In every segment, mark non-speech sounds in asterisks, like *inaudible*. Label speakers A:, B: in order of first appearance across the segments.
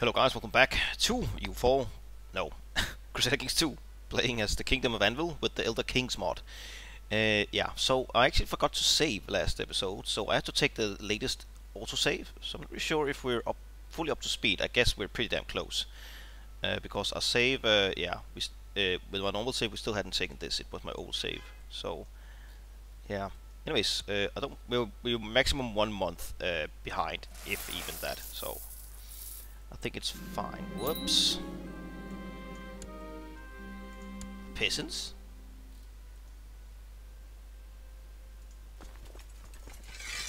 A: Hello guys, welcome back to U4, no, *laughs* Crusader Kings 2, playing as the Kingdom of Anvil with the Elder Kings mod. Uh, yeah, so I actually forgot to save last episode, so I had to take the latest autosave, so I'm not really sure if we're up, fully up to speed, I guess we're pretty damn close. Uh, because our save, uh, yeah, we uh, with my normal save we still hadn't taken this, it was my old save, so yeah. Anyways, uh, I don't, we're, we're maximum one month uh, behind, if even that, so I think it's fine. Whoops. Peasants?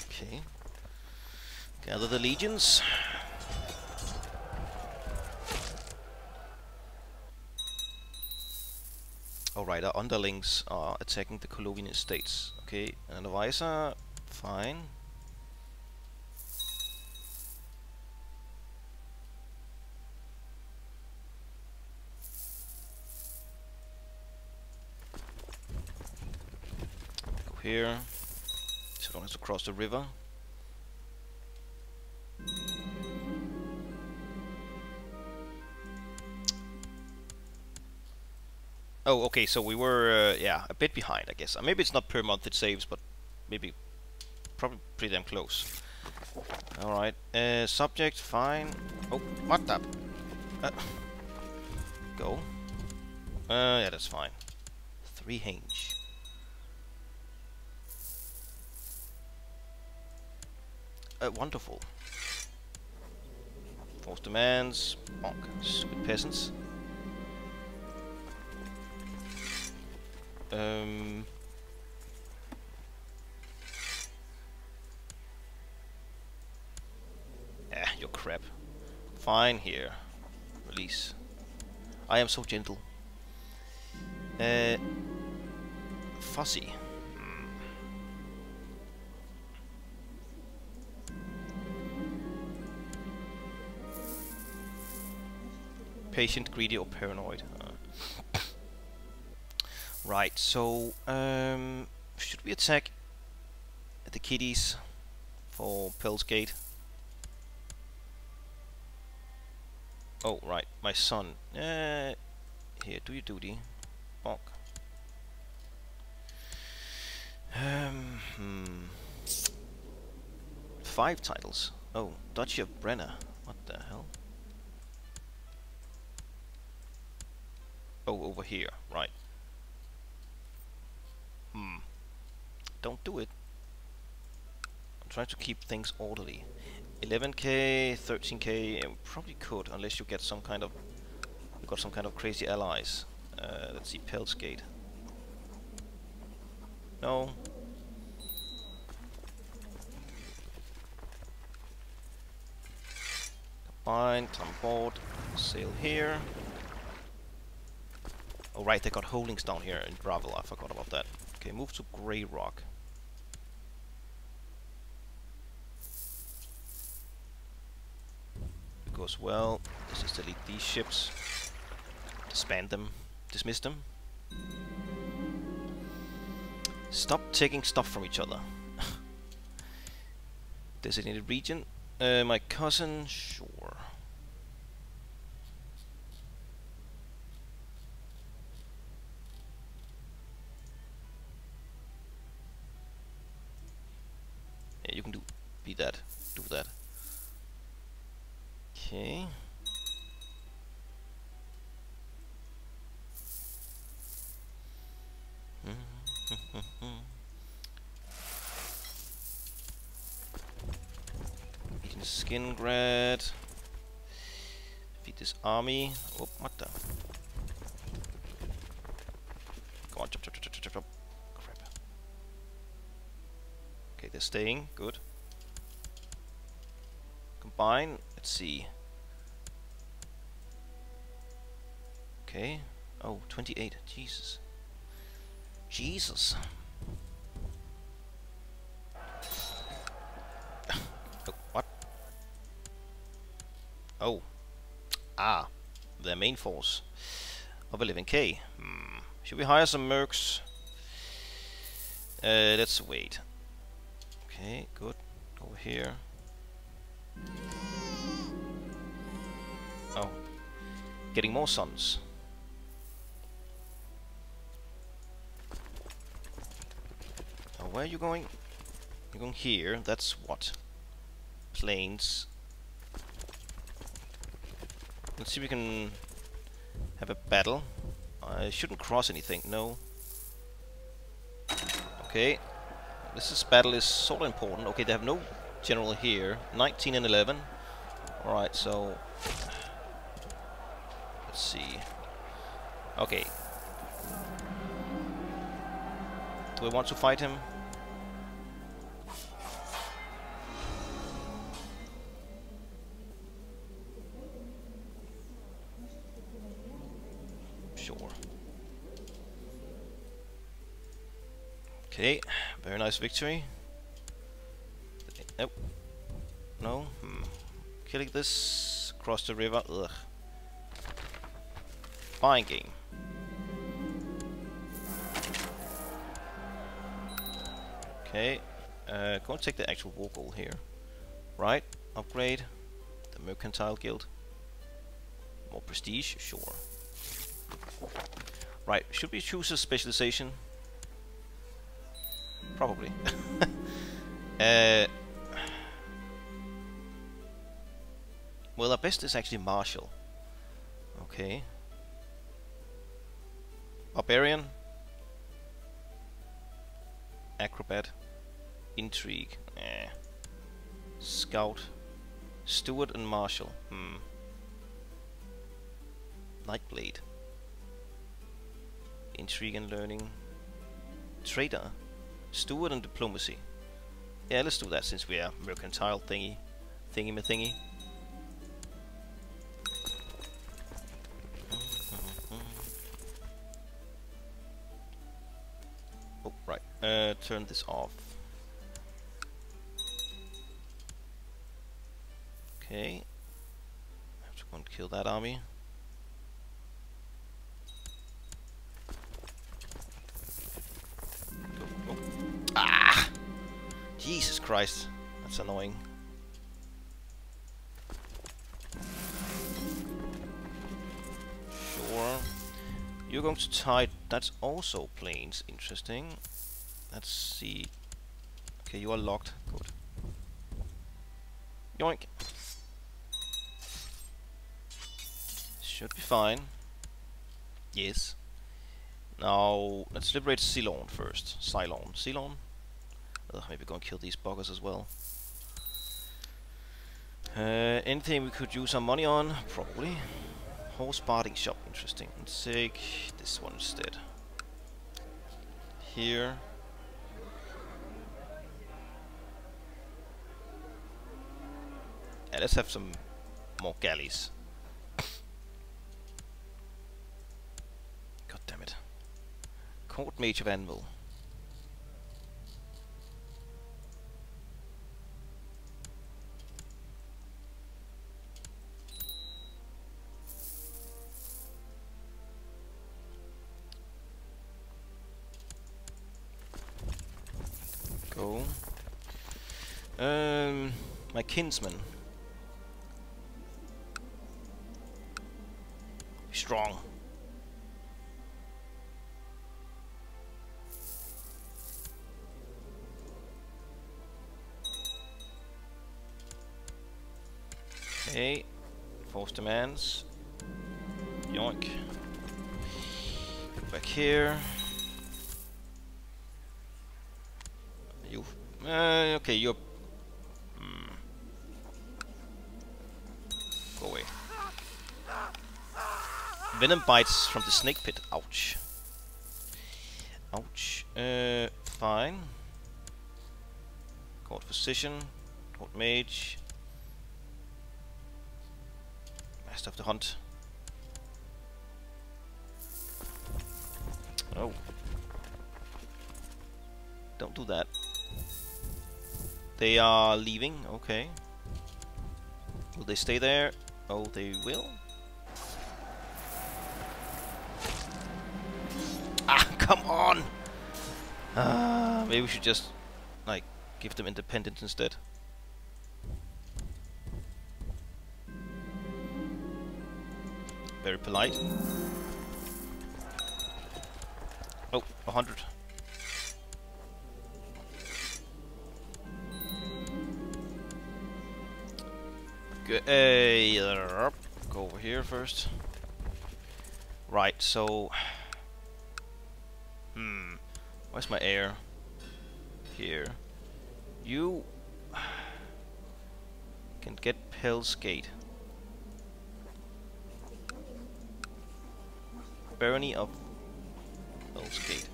A: Okay. Gather the legions. Alright, our underlings are attacking the Colovian states. Okay, an advisor, fine. Here. So don't have to cross the river. Oh, okay, so we were, uh, yeah, a bit behind, I guess. Uh, maybe it's not per month it saves, but maybe probably pretty damn close. Alright, uh, subject, fine. Oh, what the? Uh, go. Uh, yeah, that's fine. Three hinge. Uh, wonderful. Force demands. Bonk. Stupid peasants. Um. Yeah, you're crap. Fine here. Release. I am so gentle. Uh, fussy. Patient, greedy, or paranoid. Uh. right, so um, should we attack the kiddies for Pell's Gate? Oh, right, my son. Uh, here, do your duty. Bonk. Um, hmm. Five titles. Oh, Duchy of Brenna. What the hell? Oh, over here. Right. Hmm. Don't do it. I'm trying to keep things orderly. 11k, 13k, and probably could, unless you get some kind of... You got some kind of crazy allies. Uh, let's see, Pell's Gate. No. Combine, on board, sail here. Oh right, they got holdings down here in Gravel, I forgot about that. Okay, move to Grey Rock. Because, well, let's just delete these ships. Disband them. Dismiss them. Stop taking stuff from each other. *laughs* Designated region. Uh, my cousin, sure. Yeah, you can do be that. Do that. Okay. Eating Skingrad. Feed this army. Oh, what the? Come on, chop, chop, chop, chop, chop. Crap. Okay, they're staying. Good. Combine. Let's see. Okay. Oh, 28. Jesus. Jesus. Main force of 11k. Hmm. Should we hire some mercs? Uh, let's wait. Okay, good. Over here. Oh, getting more sons. Now, where are you going? You're going here. That's what? Plains. Let's see if we can have a battle. I shouldn't cross anything, no. Okay. This is battle is of important. Okay, they have no general here. 19 and 11. Alright, so... Let's see. Okay. Do we want to fight him? Okay, very nice victory. Nope. No? Hmm. Killing this, cross the river, ugh. Fine game. Okay, uh, go and take the actual war goal here. Right, upgrade the Mercantile Guild. More prestige, sure. Right, should we choose a specialization? Probably. *laughs* uh, well, our best is actually martial. Okay. Barbarian. Acrobat. Intrigue. Eh. Scout. Steward and Marshal. Hmm. Nightblade. Intrigue and Learning. Trader. Steward and Diplomacy. Yeah, let's do that since we are mercantile thingy. Thingy me thingy. Oh, right. Uh, turn this off. Okay. I have to go and kill that army. Christ. That's annoying. Sure. You're going to tie... That's also planes. Interesting. Let's see. Okay, you are locked. Good. Yoink. Should be fine. Yes. Now, let's liberate Ceylon first. Ceylon. Ceylon? Maybe go and kill these buggers as well. Uh, anything we could use our money on? Probably. Horse barding shop, interesting. Let's take this one instead. Here. Yeah, let's have some more galleys. God damn it. Court Mage of Anvil. Um, my kinsman. Strong. Okay. Force demands. Yoink. Back here. You. Uh, okay, you're. Hmm. Go away. Venom bites from the snake pit. Ouch. Ouch. Uh, fine. Court physician. Court mage. Master of the hunt. Oh. Don't do that. They are leaving, okay. Will they stay there? Oh, they will. Ah, maybe we should just, like, give them independence instead. Very polite. Oh, a hundred. Uh, go over here first. Right, so... Hmm. Where's my air? Here. You... Can get Pell's Gate. Barony of Pell's Gate.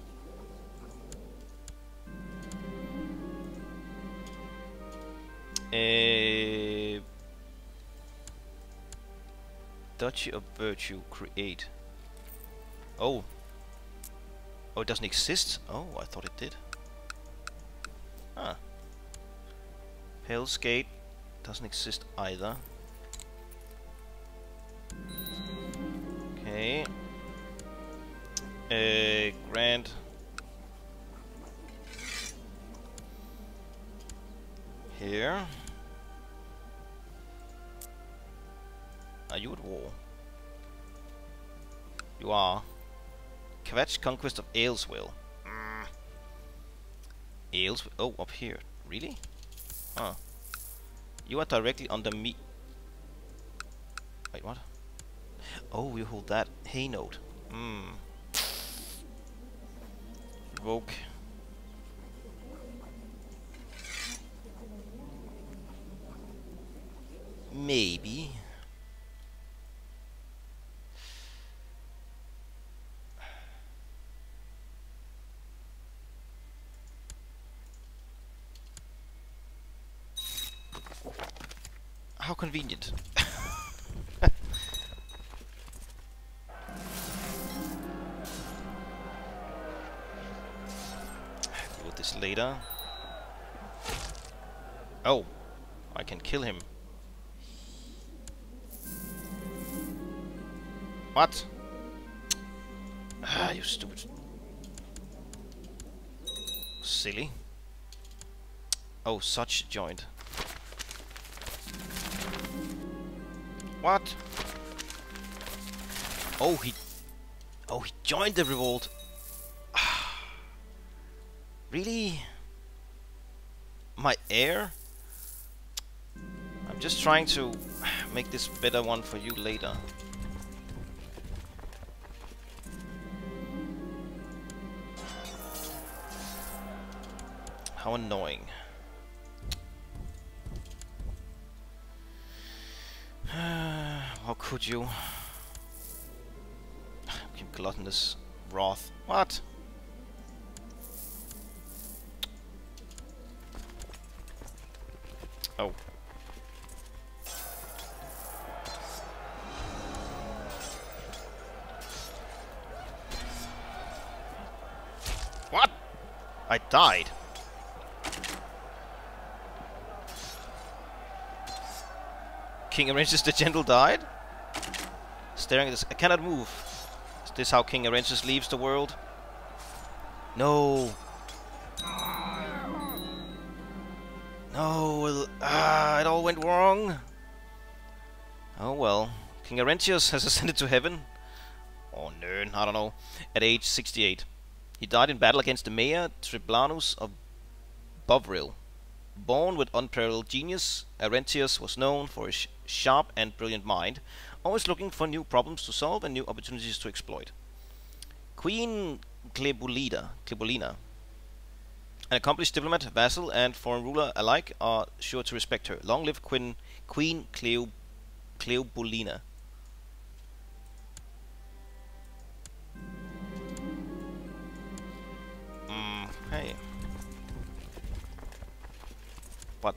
A: Uh, Duchy of Virtue create. Oh. Oh, it doesn't exist? Oh, I thought it did. Huh. Hell's Gate doesn't exist either. Okay. Uh, Grand. Kvatch Conquest of Aelswil. Mm. Oh, up here. Really? Huh. You are directly under me. Wait, what? Oh, we hold that Haynode. Hmm. Revoke. Maybe. Convenient. *laughs* Deal with this later. Oh, I can kill him. What? Ah, you stupid. Silly. Oh, such joint. Oh, he... Oh, he joined the revolt. *sighs* really? My heir? I'm just trying to make this better one for you later. How annoying. *sighs* How could you? Gluttonous wrath. What? Oh. What? I died. King Aranges the Gentle died? Staring at this. I cannot move. Is this how King Aranges leaves the world? No. No. Ah, it all went wrong. Oh well. King Arentius has *laughs* ascended to heaven. Or no, I don't know. At age 68. He died in battle against the mayor Triblanus of Bovril. Born with unparalleled genius, Arentius was known for his sharp and brilliant mind, always looking for new problems to solve and new opportunities to exploit. Queen Clebulida, Clebulina, an accomplished diplomat, vassal, and foreign ruler alike are sure to respect her. Long live Queen, Queen Cleo, Cleobulina. Mm, hey. But,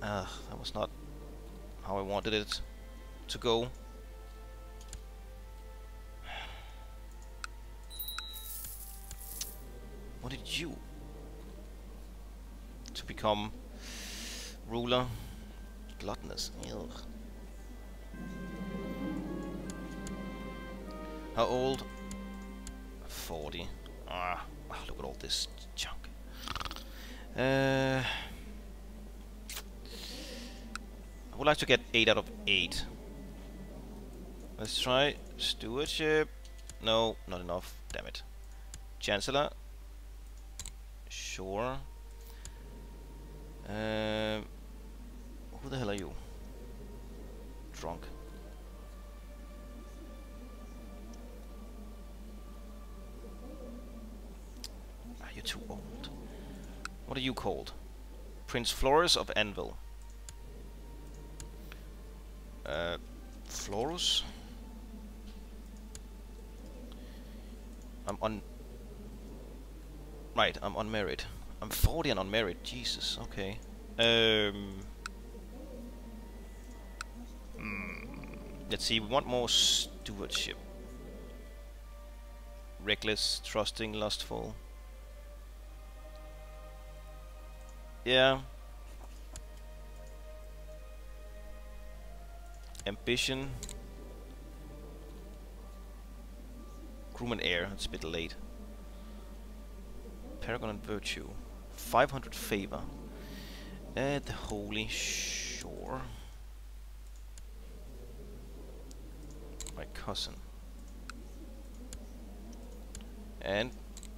A: uh, that was not how I wanted it to go. What did you to become ruler? Gluttonous. Ugh. How old? 40. Ah, look at all this junk. Uh, I would like to get 8 out of 8. Let's try Stewardship. No, not enough. Damn it. Chancellor. Sure. Um, who the hell are you? Drunk. Ah, you're too old. What are you called? Prince Florus of Anvil. Uh, Florus? I'm on... Right, I'm unmarried. I'm 40 and unmarried. Jesus, okay. Um... hmm, let's see, we want more stewardship. Reckless, trusting, lustful. Yeah. Ambition. Groom and heir, it's a bit late. Paragon and virtue. 500 favor. Uh, the holy shore. My cousin. And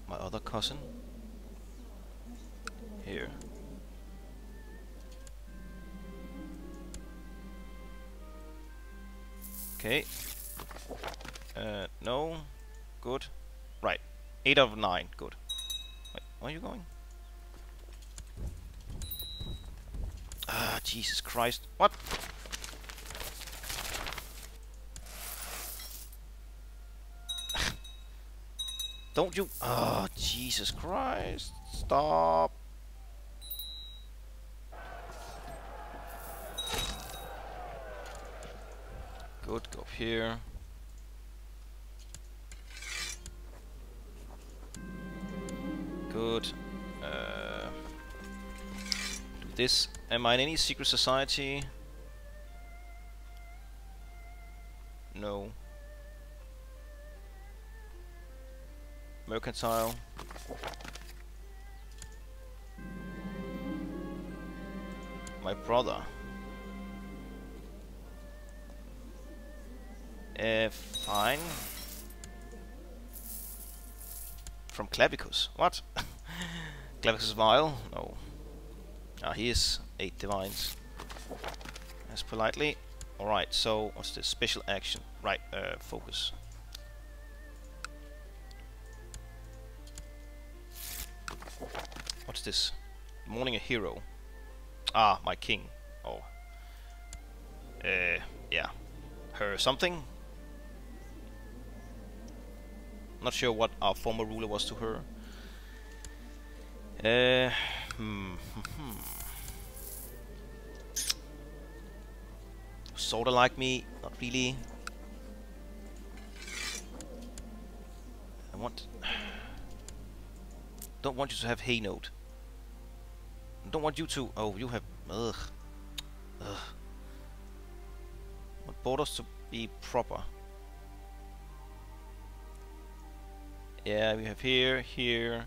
A: my other cousin. Here. Okay. Uh, no. Good. Right. 8 of 9. Good. Where are you going? Ah, Jesus Christ. What? *laughs* Don't you... Oh, Jesus Christ. Stop. Good, go here. Uh, do this. Am I in any secret society? No. Mercantile. My brother. Uh, fine. From Clavicus. What? *laughs* Clavicus Vile? No. Ah, he is 8 divines. As politely. Alright, so what's this? Special action. Right, uh, focus. What's this? Mourning a hero. Ah, my king. Oh. Uh, yeah. Her something? Not sure what our former ruler was to her. Uh, hmm, hmm, hmm. Sorta like me, not really. I want... Don't want you to have hay note. Don't want you to... Oh, you have... Ugh. Ugh. Want borders to be proper. Yeah, we have here, here.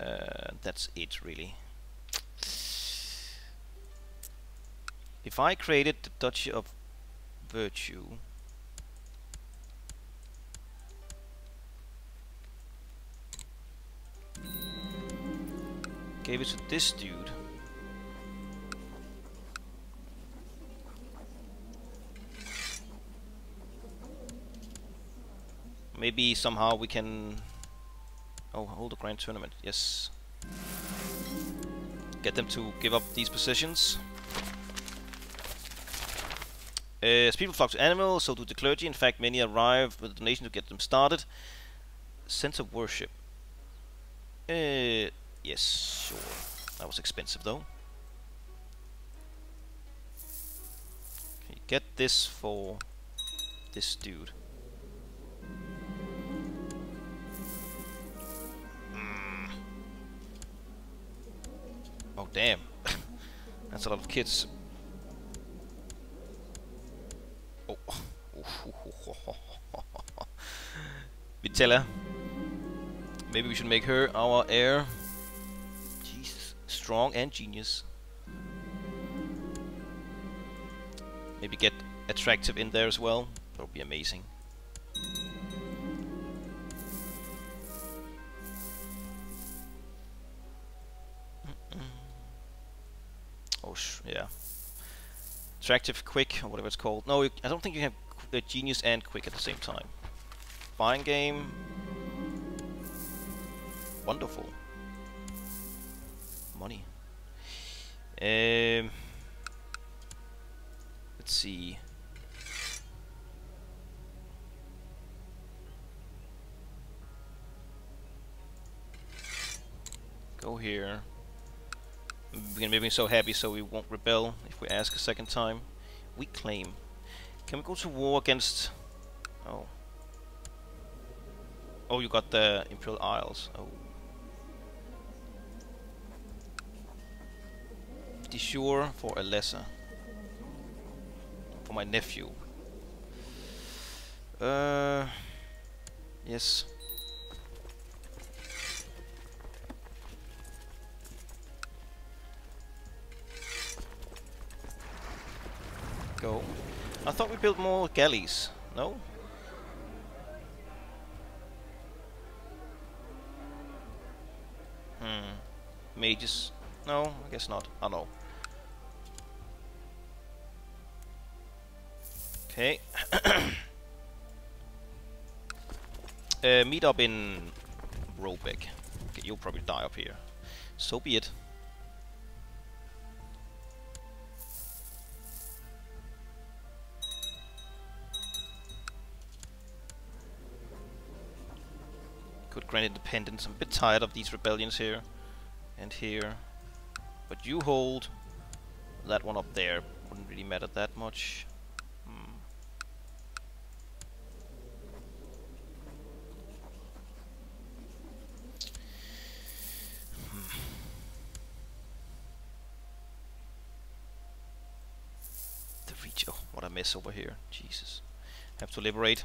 A: Uh, that's it, really. If I created the Duchy of Virtue, gave it to this dude, Maybe somehow we can... Oh, hold a grand tournament. Yes. Get them to give up these positions. As people flock to animals, so do the clergy. In fact, many arrive with a donation to get them started. Sense of worship. Uh, yes, sure. That was expensive, though. Okay, get this for this dude. Damn. *laughs* That's a lot of kids. Oh. *laughs* Vitella. Maybe we should make her our heir. Jesus. Strong and genius. Maybe get attractive in there as well. That would be amazing. Attractive, quick, or whatever it's called. No, I don't think you have the genius and quick at the same time. Fine game. Wonderful. Money. Um, let's see. Go here. We're gonna make me so happy so we won't rebel if we ask a second time. We claim. Can we go to war against... Oh. Oh, you got the Imperial Isles. Oh. De for a lesser. For my nephew. Uh... Yes. I thought we built more galleys. No? Hmm. Mages. No, I guess not. I know. Okay. *coughs* uh, meet up in Robeck. Okay, you'll probably die up here. So be it. Grant independence. I'm a bit tired of these rebellions here and here. But you hold that one up there. Wouldn't really matter that much. Hmm. Hmm. The reach. Oh, what a mess over here. Jesus. Have to liberate.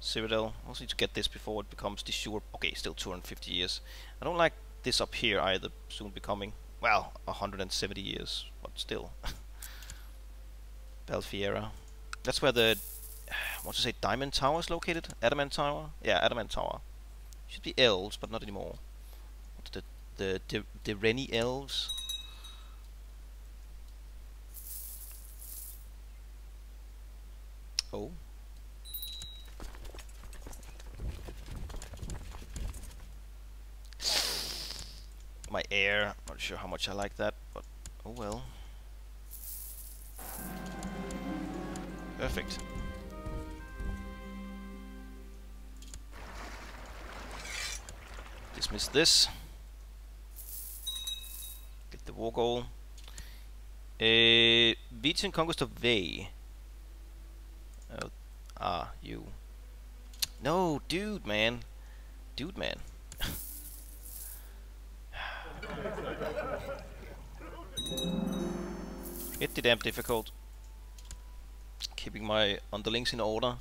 A: Citadel. Also need to get this before it becomes de jure. Okay, still 250 years. I don't like this up here either, soon becoming, well, 170 years, but still. *laughs* Balfiera. That's where the, *sighs* what to say, Diamond Tower is located? Adamant Tower? Yeah, Adamant Tower. Should be elves, but not anymore. What's the, the, the, the Rennie elves? Oh. My air. Not sure how much I like that, but oh well. Perfect. Dismiss this. Get the war goal. Uh, beach and conquest of Vey. Ah, you. No, dude, man. Dude, man. Pretty damn difficult. Keeping my underlings in order.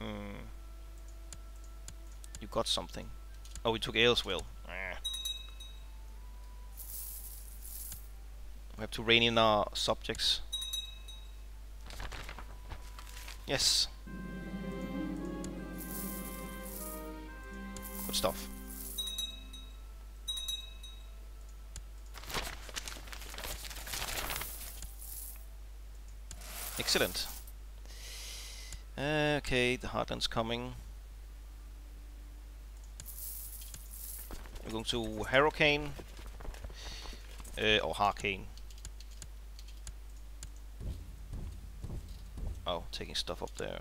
A: Hmm. You got something. Oh, we took Aelswell. We have to rein in our subjects. Yes. Good stuff. Excellent. Uh, okay, the Heartland's coming. We're going to Hurricane. Uh, or Harcane. Oh, taking stuff up there.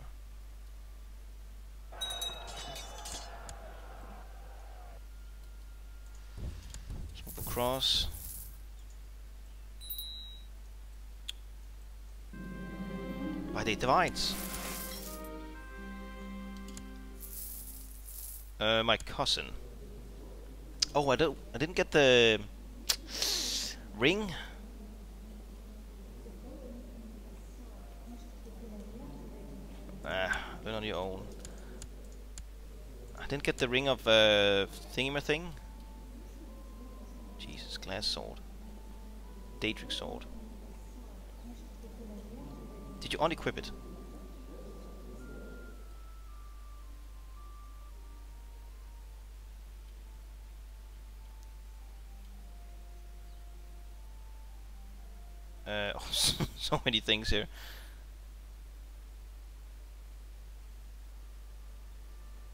A: Let's move across. By the divides. Uh, my cousin. Oh, I don't. I didn't get the ring. On your own. I didn't get the ring of uh, thing. Jesus, glass sword. Daedric sword. Did you unequip it? Uh, *laughs* so many things here.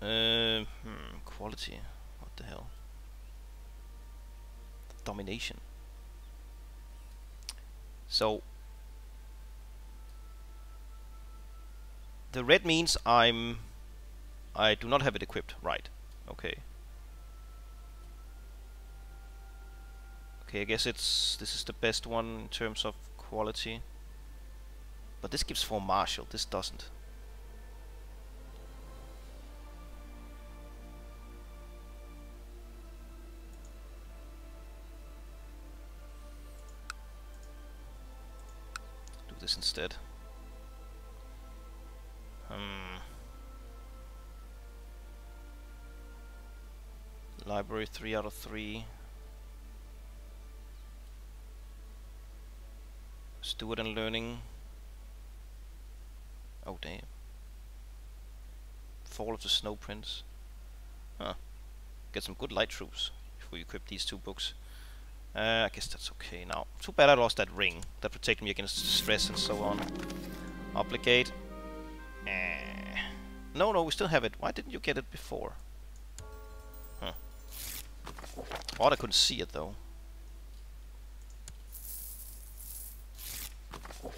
A: Uh, quality. What the hell? Domination. So the red means I'm I do not have it equipped. Right. Okay. Okay, I guess it's this is the best one in terms of quality. But this gives for martial, this doesn't. Instead. Um, library 3 out of 3. Steward and learning. Oh damn. Fall of the Snow Prince. Huh. Get some good light troops before you equip these two books. Uh, I guess that's okay now. Too bad I lost that ring that protected me against stress and so on. Obligate. Eh. No, no, we still have it. Why didn't you get it before? Huh. Odd I couldn't see it though. Give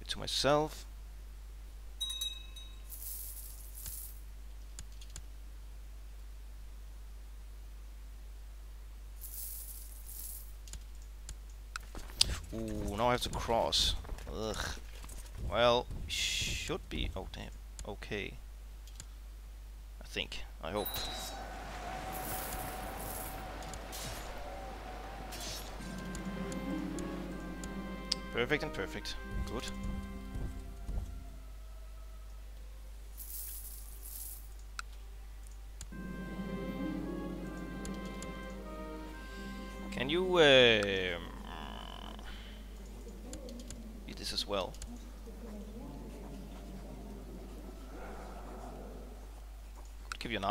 A: it to myself. Now I have to cross. Ugh. Well, should be. Oh, damn. Okay. I think. I hope. Perfect and perfect. Good.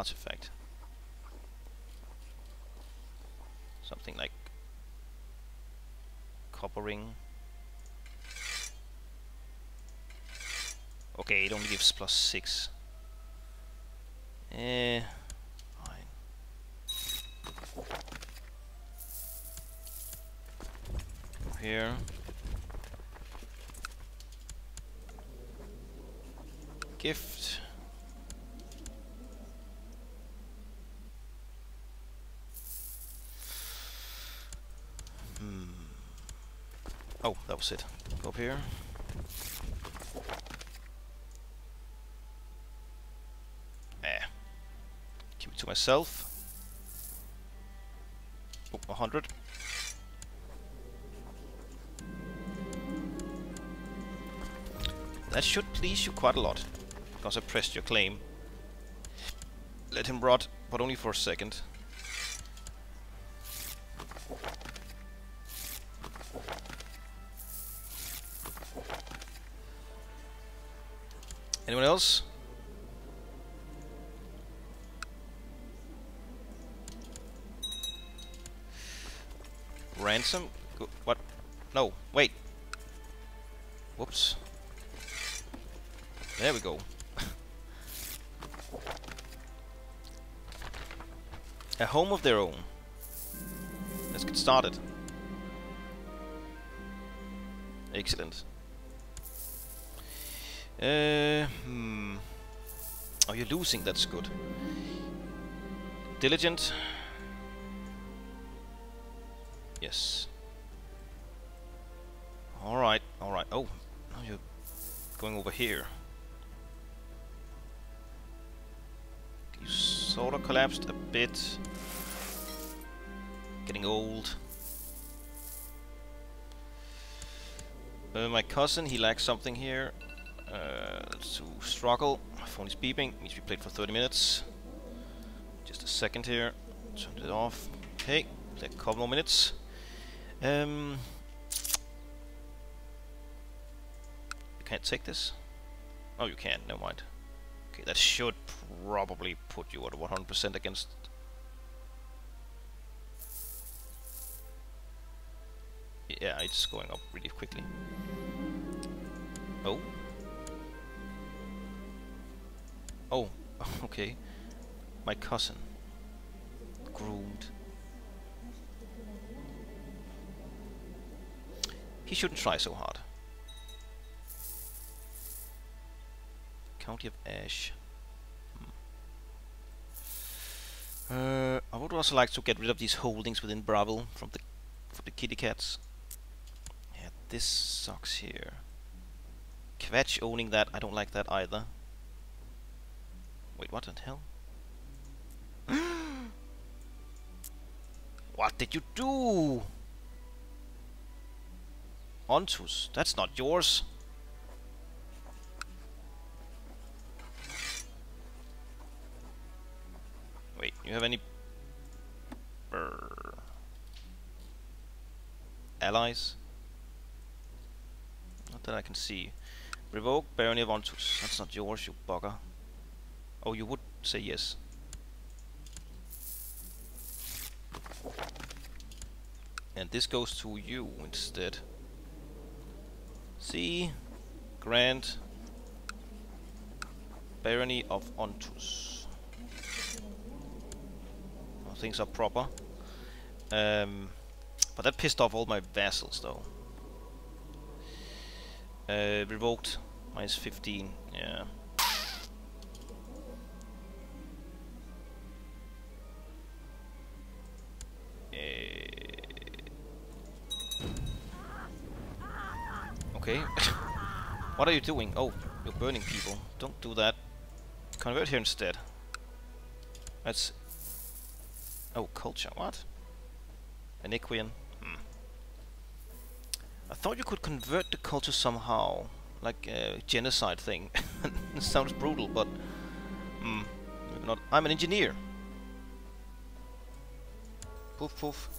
A: Artifact. Something like copper ring. Okay, it only gives plus six. Eh, fine. Here. Gift. It. Go up here. Eh. Keep it to myself. Oh, 100. That should please you quite a lot, because I pressed your claim. Let him rot, but only for a second. Else? ransom? What? No, wait. Whoops. There we go. *laughs* A home of their own. Let's get started. Excellent. Uh, hmm. Oh, you're losing. That's good. Diligent. Yes. Alright, alright. Oh, now you're going over here. You sort of collapsed a bit. Getting old. Uh, my cousin, he lacks something here. Uh, to struggle. Phone is beeping. Needs to be played for 30 minutes. Just a second here. Turn it off. Okay, play a couple more minutes. Um, you can't take this. Oh, you can't. Never mind. Okay, that should probably put you at 100% against. Yeah, it's going up really quickly. Oh. Oh, *laughs* okay. My cousin. Groomed. He shouldn't try so hard. County of Ash. Hmm. Uh, I would also like to get rid of these holdings within Bravil from the for the kitty cats. Yeah, this sucks here. Kvatch owning that, I don't like that either. Wait, what the hell? *gasps* what did you do? Ontus, that's not yours. Wait, you have any allies? Not that I can see. Revoke Barony of Ontus. That's not yours, you bugger. Oh, you would say yes. And this goes to you instead. See? Grand Barony of Ontus. Well, things are proper. Um, but that pissed off all my vassals though. Uh, revoked. Minus 15. Yeah. Okay. *laughs* what are you doing? Oh, you're burning people. Don't do that. Convert here instead. That's... Oh, culture. What? Aniquian. Hmm. I thought you could convert the culture somehow. Like a genocide thing. *laughs* sounds brutal, but... Hmm. Not. I'm an engineer. Poof poof.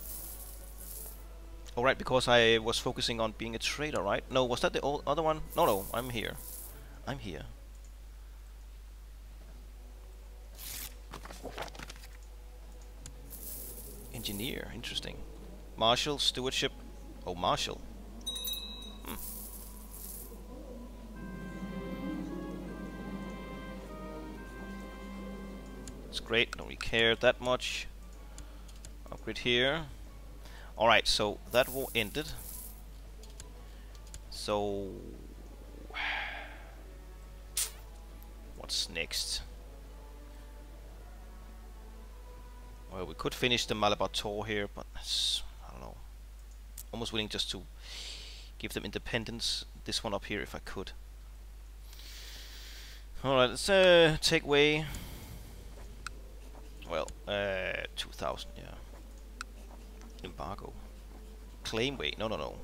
A: Alright, because I was focusing on being a trader, right? No, was that the old other one? No, no, I'm here. I'm here. Engineer, interesting. Marshal, stewardship. Oh, Marshal. Hmm. It's great, don't really care that much. Upgrade here. Alright, so that war ended. So... What's next? Well, we could finish the Malabal Tor here, but I don't know. Almost willing just to give them independence. This one up here, if I could. Alright, let's uh, take away... Well, uh, 2000, yeah. Embargo. Claim weight. No, no, no.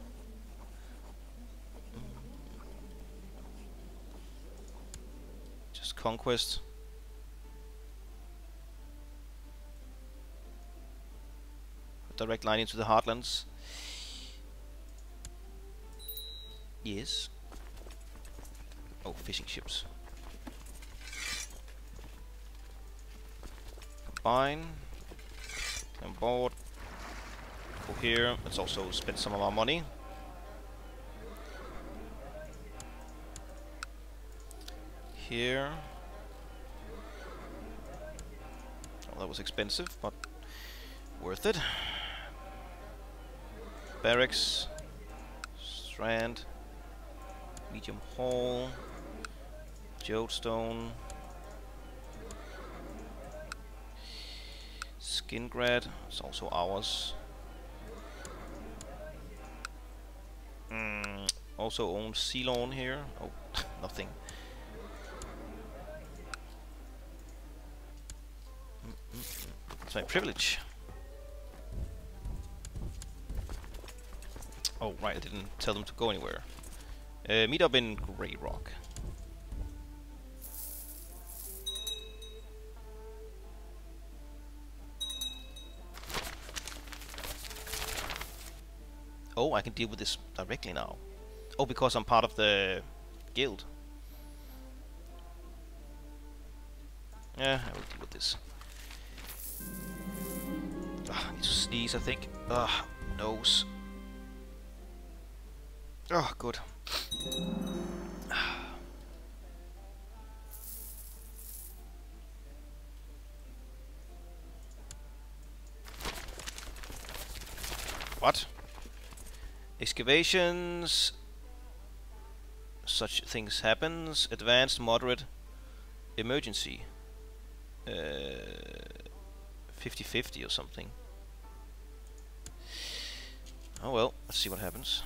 A: Just conquest. Direct line into the heartlands. Yes. Oh, fishing ships. Combine. On board here. Let's also spend some of our money. Here. Well, that was expensive, but worth it. Barracks. Strand. Medium Hall. Jodestone. Skingrad. It's also ours. Mm, also own Ceylon here. Oh, *laughs* nothing. It's my privilege. Oh, right, I didn't tell them to go anywhere. Uh, meet up in Grey Rock. Oh, I can deal with this directly now. Oh, because I'm part of the guild. Yeah, I will deal with this. Ugh, I need to sneeze, I think. Ugh, nose. Oh, good. *sighs* What? Excavations. Such things happens. Advanced, moderate, emergency. 50-50 uh, or something. Oh well, let's see what happens.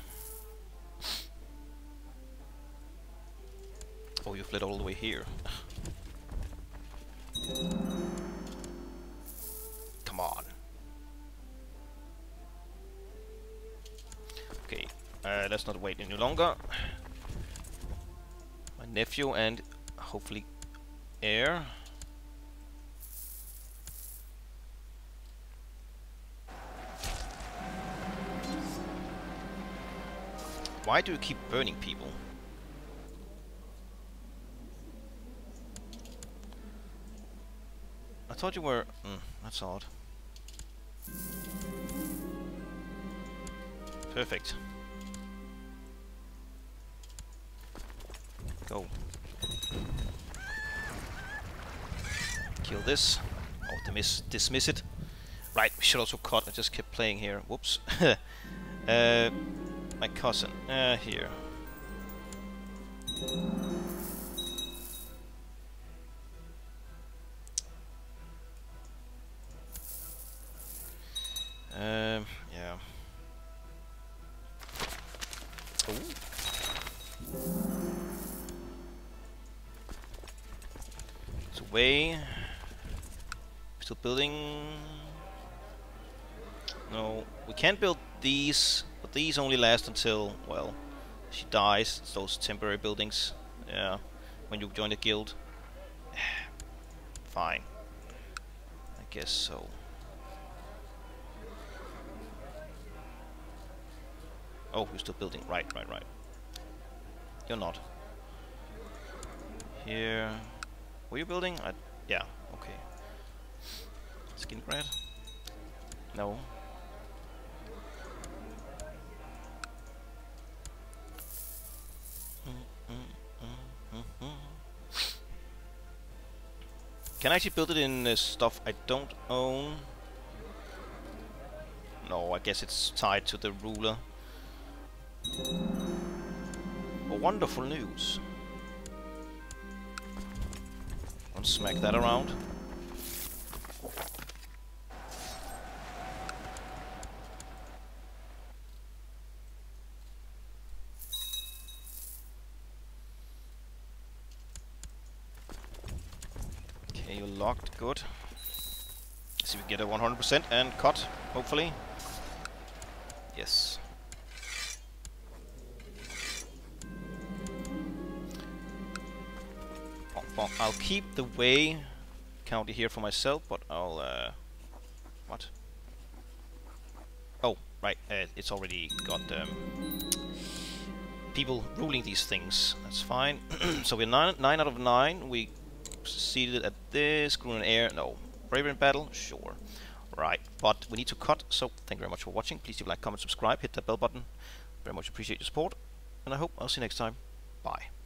A: Oh, you've led all the way here. Uh, let's not wait any longer. My nephew and hopefully heir. Why do you keep burning people? I thought you were... Mm, that's odd. Perfect. Go. Kill this. Oh, dismiss, dismiss it. Right, we should also cut. I just kept playing here. Whoops. *laughs* uh, my cousin. Uh, here. Building. No, we can't build these but these only last until, well, she dies. It's those temporary buildings. Yeah, when you join the guild. *sighs* Fine. I guess so. Oh, you're still building. Right, right, right. You're not. Here. Were you building? I, yeah, okay. Skingrad? No. Can I actually build it in uh, stuff I don't own? No, I guess it's tied to the ruler. Wonderful news. I'll smack that around. Okay, you locked. Good. See if we get a 100% and cut, hopefully. Yes. I'll keep the way county here for myself, but I'll... Uh, what? Oh, right. Uh, it's already got um, people ruling these things. That's fine. *clears throat* so we're nine, nine out of nine. We succeeded at this. Crew air. No. Bravery in battle? Sure. Right. But we need to cut. So thank you very much for watching. Please do like, comment, subscribe. Hit that bell button. Very much appreciate your support. And I hope I'll see you next time. Bye.